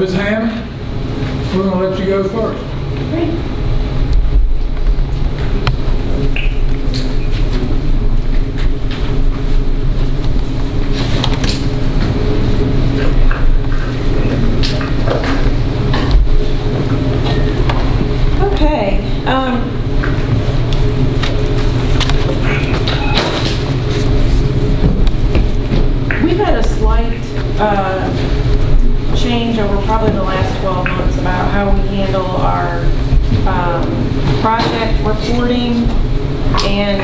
Ms. Hammond, we're gonna let you go first. Okay, um, we've had a slight, uh, change over probably the last 12 months about how we handle our, um, project And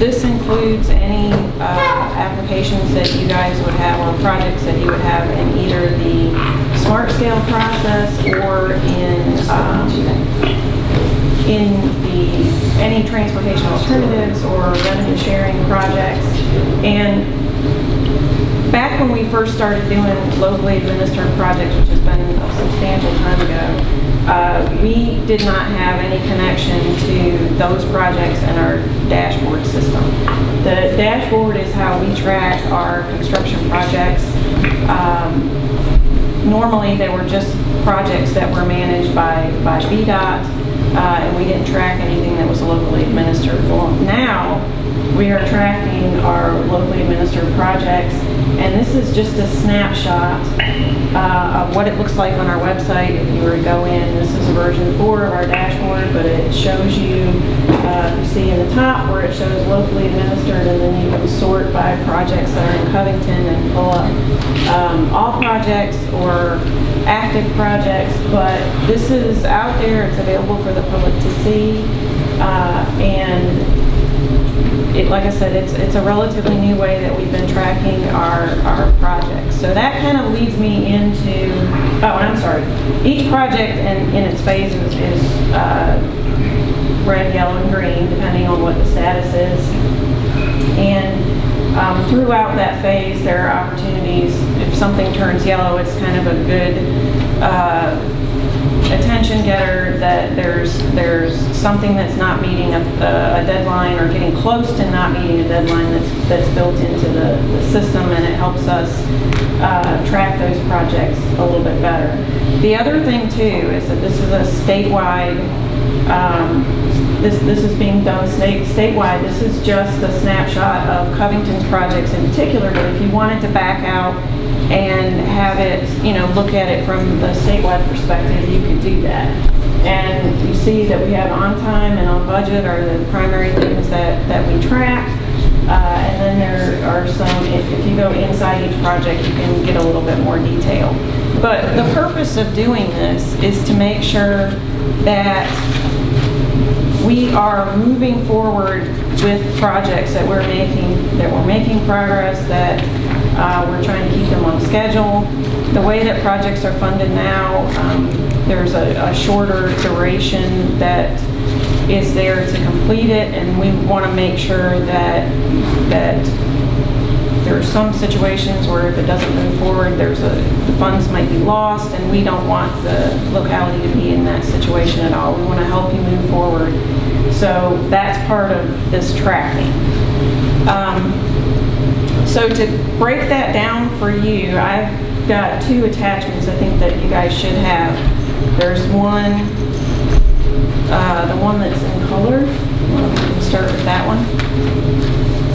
this includes any, uh, applications that you guys would have or projects that you would have in either the smart scale process or in, um, in the, any transportation alternatives or revenue sharing projects. And back when we first started doing locally administered projects, which has been a substantial time ago, uh, we did not have any connection to those projects in our dashboard system. The dashboard is how we track our construction projects. Um, normally they were just projects that were managed by, by VDOT, uh, and we didn't track anything that was locally administered. Well, now, we are tracking our locally administered projects, and this is just a snapshot uh, of what it looks like on our website. If you were to go in, this is version four of our dashboard, but it shows you, you see in the top where it shows locally administered, and then you can sort by projects that are in Covington and pull up um, all projects or active projects, but this is out there, it's available for the public to see, uh, and it, like I said, it's, it's a relatively new way that we've been tracking our, our projects. So that kind of leads me into, oh, I'm sorry, each project in, in its phases is uh, red, yellow, and green, depending on what the status is. And um, throughout that phase, there are opportunities, if something turns yellow, it's kind of a good uh, attention getter that there's there's something that's not meeting a, a deadline or getting close to not meeting a deadline that's that's built into the, the system and it helps us uh, track those projects a little bit better. The other thing too is that this is a statewide um, this, this is being done state, statewide. This is just a snapshot of Covington's projects in particular, but if you wanted to back out and have it, you know, look at it from the statewide perspective, you could do that. And you see that we have on time and on budget are the primary things that, that we track. Uh, and then there are some, if, if you go inside each project, you can get a little bit more detail. But the purpose of doing this is to make sure that we are moving forward with projects that we're making, that we're making progress, that uh, we're trying to keep them on schedule. The way that projects are funded now, um, there's a, a shorter duration that is there to complete it, and we want to make sure that that there are some situations where if it doesn't move forward, there's a the funds might be lost, and we don't want the locality to be situation at all. We want to help you move forward. So that's part of this tracking. Um, so to break that down for you, I've got two attachments I think that you guys should have. There's one, uh, the one that's in color. We can start with that one.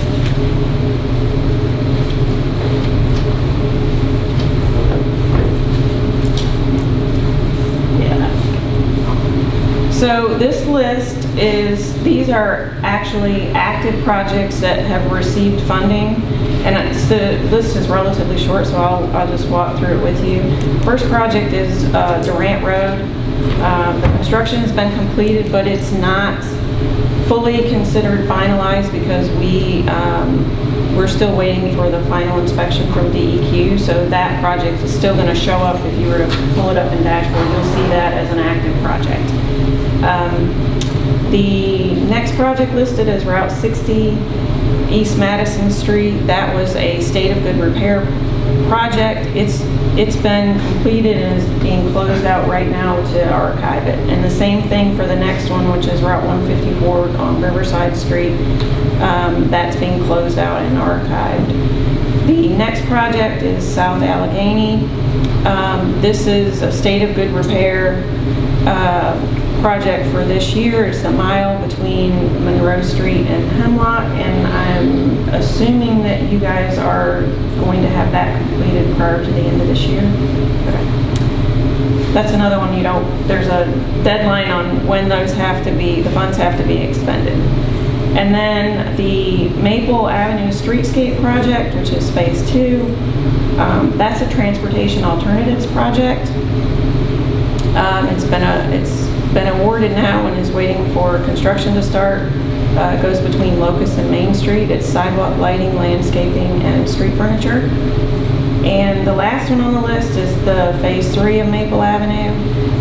So this list is, these are actually active projects that have received funding. And the list is relatively short, so I'll, I'll just walk through it with you. First project is uh, Durant Road. Um, the construction has been completed, but it's not fully considered finalized because we, um, we're still waiting for the final inspection from DEQ. So that project is still going to show up. If you were to pull it up in dashboard, you'll see that as an active project. Um, the next project listed is Route 60 East Madison Street. That was a state of good repair project. It's it's been completed and is being closed out right now to archive it. And the same thing for the next one, which is Route 154 on Riverside Street. Um, that's being closed out and archived. The next project is South Alleghany. Um, This is a state of good repair uh, project for this year. It's a mile between Monroe Street and Hemlock, and I'm assuming that you guys are going to have that completed prior to the end of this year? Okay. That's another one you don't, there's a deadline on when those have to be, the funds have to be expended. And then the Maple Avenue Streetscape Project, which is Phase Two, um, that's a transportation alternatives project. Um, It's been a, it's been awarded now and is waiting for construction to start. Uh, goes between Locust and Main Street. It's sidewalk lighting, landscaping, and street furniture. And the last one on the list is the Phase Three of Maple Avenue.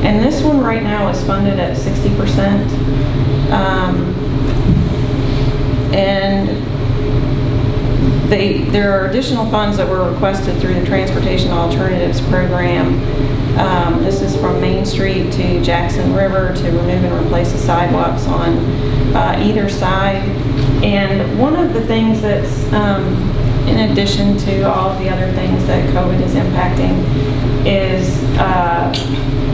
And this one right now is funded at 60%. Um, And they, there are additional funds that were requested through the Transportation Alternatives Program. Um, This is from Main Street to Jackson River to remove and replace the sidewalks on uh, either side. And one of the things that's, um, in addition to all of the other things that COVID is impacting, is uh,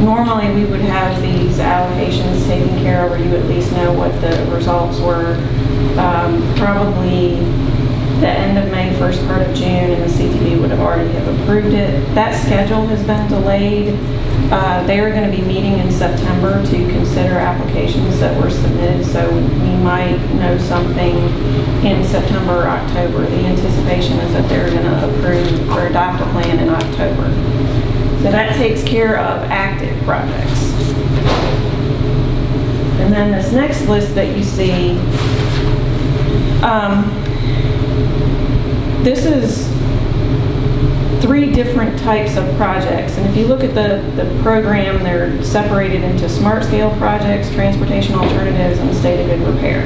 normally we would have these allocations taken care of, or you at least know what the results were. Um, Probably the end of May, first part of June, and the CTV would have already have approved it. That schedule has been delayed. Uh, They are going to be meeting in September to consider applications that were submitted, so we might know something in September or October. The anticipation is that they're going to approve or adopt a plan in October. So that takes care of active projects. And then this next list that you see, um, this is three different types of projects. And if you look at the, the program, they're separated into smart scale projects, transportation alternatives, and state of good repair.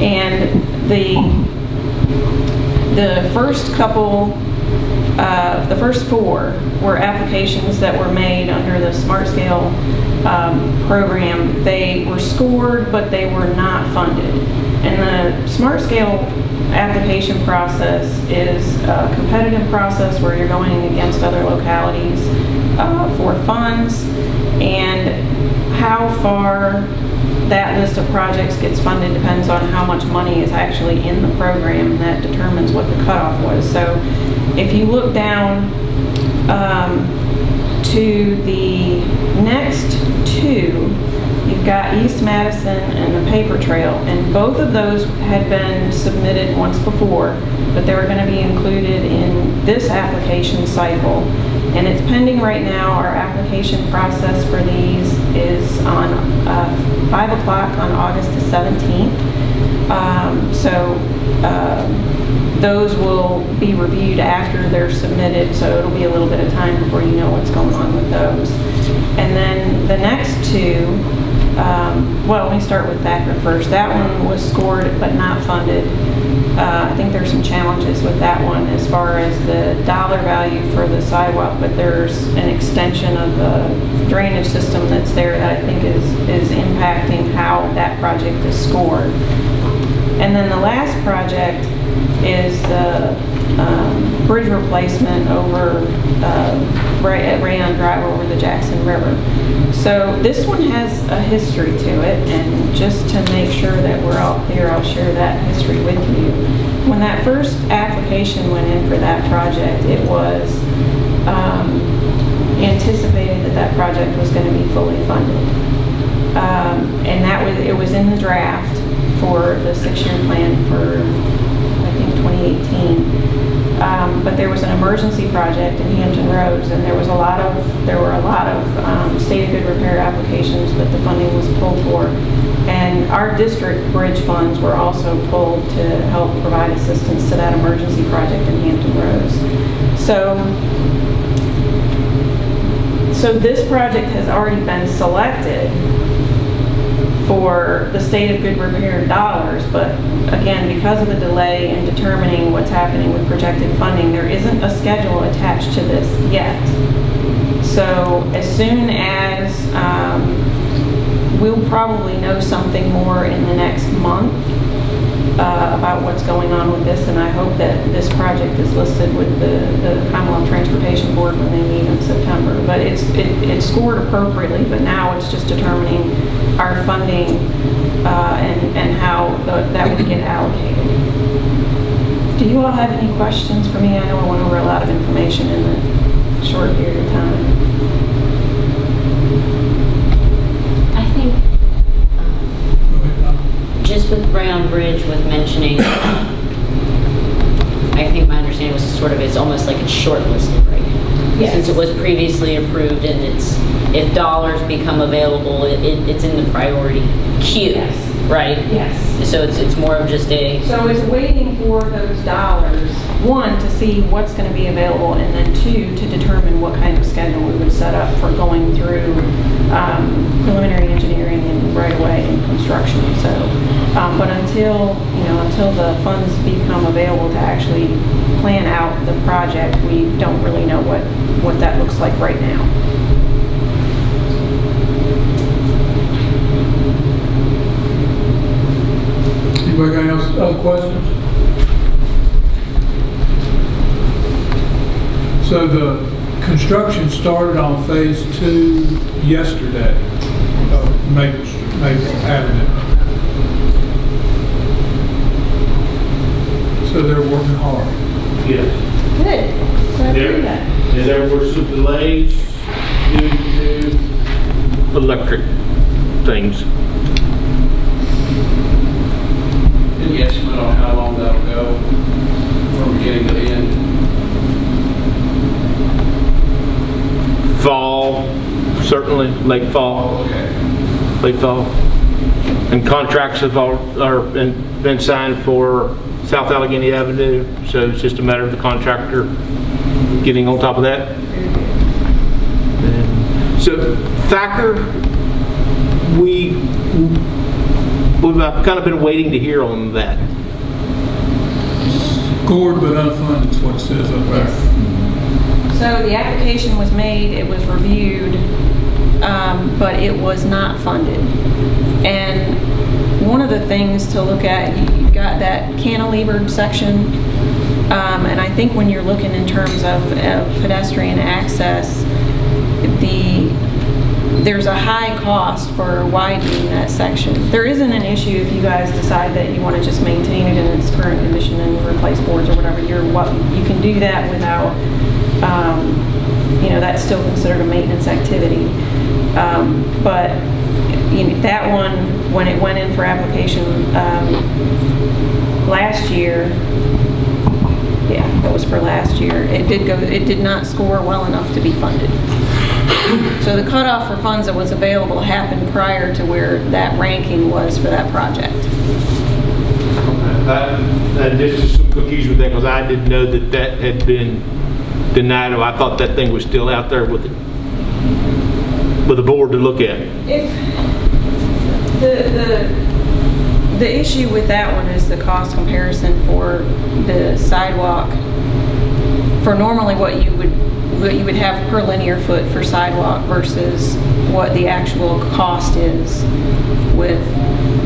And the, the first couple, uh, the first four were applications that were made under the smart scale um, program. They were scored, but they were not funded. And the smart scale application process is a competitive process where you're going against other localities uh, for funds and how far that list of projects gets funded depends on how much money is actually in the program and that determines what the cutoff was. So if you look down um, to the next two, You've got East Madison and the paper trail, and both of those had been submitted once before, but they were going to be included in this application cycle. And it's pending right now. Our application process for these is on uh, 5 o'clock on August the 17th. Um, so uh, those will be reviewed after they're submitted, so it'll be a little bit of time before you know what's going on with those. And then the next two, um, well, let me start with Thacker first. That one was scored but not funded. Uh, I think there's some challenges with that one as far as the dollar value for the sidewalk, but there's an extension of the drainage system that's there that I think is, is impacting how that project is scored. And then the last project is the um, bridge replacement over uh, right at Rayon Drive over the Jackson River. So this one has a history to it, and just to make sure that we're all clear, I'll share that history with you. When that first application went in for that project, it was um, anticipated that that project was going to be fully funded. Um, and that was, it was in the draft for the six-year plan for, 2018. Um, but there was an emergency project in Hampton Roads, and there was a lot of, there were a lot of um, state of good repair applications that the funding was pulled for. And our district bridge funds were also pulled to help provide assistance to that emergency project in Hampton Roads. So so this project has already been selected for the state of good repair dollars, but again, because of the delay in determining what's happening with projected funding, there isn't a schedule attached to this yet. So as soon as um, we'll probably know something more in the next month, uh, about what's going on with this, and I hope that this project is listed with the the Commonwealth Transportation Board when they meet in September. But it's, it- it's scored appropriately, but now it's just determining our funding uh, and and how the- that would get allocated. Do you all have any questions for me? I know I went over a lot of information in a short period of time. I think, um, just with Brown Bridge with mentioning, I think my understanding was sort of, it's almost like it's shortlisted right now. Yes. Since it was previously approved and it's, if dollars become available, it, it- it's in the priority queue, Yes. right? Yes. So it's, it's more of just a, So it's waiting for those dollars, one, to see what's going to be available, and then two, to determine what kind of schedule we would set up for going through um, preliminary engineering and right-of-way and construction. So, um, but until, you know, until the funds become available to actually plan out the project, we don't really know what, what that looks like right now. Anybody got any else, other questions? So the construction started on phase two yesterday of Maple, Maple Avenue. So they're working hard. Yes. Good. Glad to hear that. And there were some delays due to electric things. Any estimate on how long that'll go from beginning to end? Fall, certainly, late fall, oh, Okay. late fall. And contracts have all, are been, been signed for South Alleghany Avenue, so it's just a matter of the contractor getting on top of that. And So Thacker, we, we've kind of been waiting to hear on that. Scored but unfunded is what it says up there. So the application was made, it was reviewed, um, but it was not funded. And one of the things to look at, you- you've got that cantilevered section, um, and I think when you're looking in terms of of pedestrian access, the, there's a high cost for widening that section. There isn't an issue if you guys decide that you want to just maintain it in its current condition and replace boards or whatever. You're, what, you can do that without, um, you know, that's still considered a maintenance activity. Um, But, you know, that one, when it went in for application um, last year, yeah, that was for last year, it did go, it did not score well enough to be funded. So the cutoff for funds that was available happened prior to where that ranking was for that project. That this is some cookies with that, because I didn't know that that had been denied, or I thought that thing was still out there with, the- with the board to look at. If, the, the, the issue with that one is the cost comparison for the sidewalk. For normally what you would, what you would have per linear foot for sidewalk versus what the actual cost is with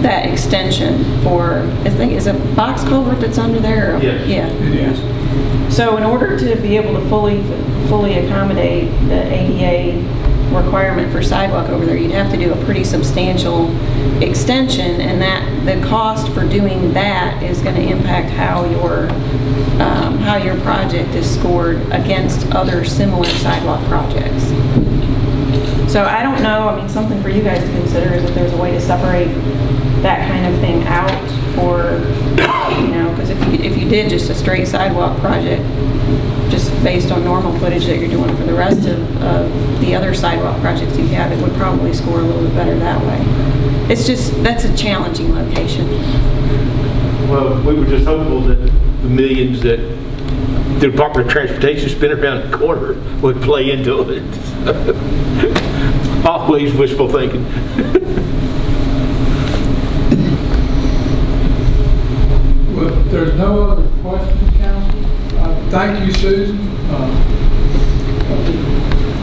that extension for, I think, is a box culvert that's under there? Yes. Yeah. It is. So in order to be able to fully, fully accommodate the ADA requirement for sidewalk over there, you'd have to do a pretty substantial extension, and that, the cost for doing that is gonna impact how your, um, how your project is scored against other similar sidewalk projects. So I don't know, I mean, something for you guys to consider is if there's a way to separate that kind of thing out for, you know, because if you, if you did just a straight sidewalk project, just based on normal footage that you're doing for the rest of, of the other sidewalk projects you have, it would probably score a little bit better that way. It's just, that's a challenging location. Well, we were just hopeful that the millions that the Department of Transportation spent around the corner would play into it. Always wishful thinking. Well, there's no other questions, council, thank you, Susan. Uh,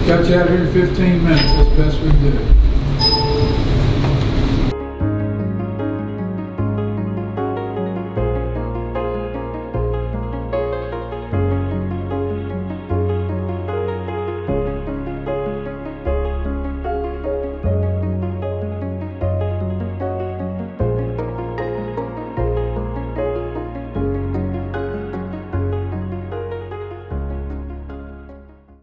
Got you out here in 15 minutes, the best we can do.